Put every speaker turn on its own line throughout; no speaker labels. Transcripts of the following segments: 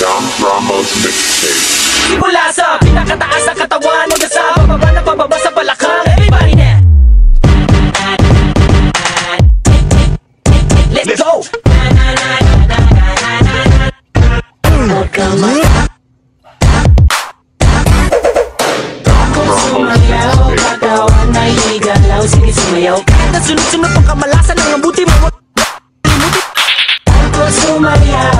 John Ramos Mixtape.
Simula sa pinakataas ng katawan Hanggang sa bababa na pababa sa balakang Everybody na Let's
go!
Sige sumayaw Kahit
na sunod-sunod ang kamalasan Ang mabuti mo
Ako sumayaw,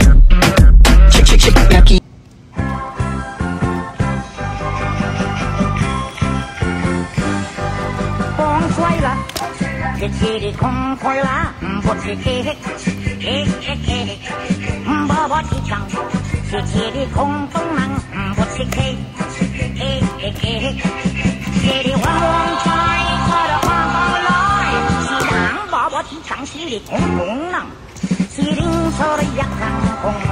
Kikiri kong koi la Bochi kik Kikik Bo bochi chang Kikiri kong tong nang Bochi kik Kikik Kiri wang wang chai hoang da wang wang loi Si dang bo bochi chang Si li kong kong nang Si ring so ri yak kang kong